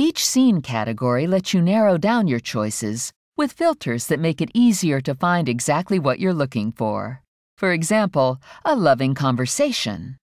Each scene category lets you narrow down your choices with filters that make it easier to find exactly what you're looking for. For example, a loving conversation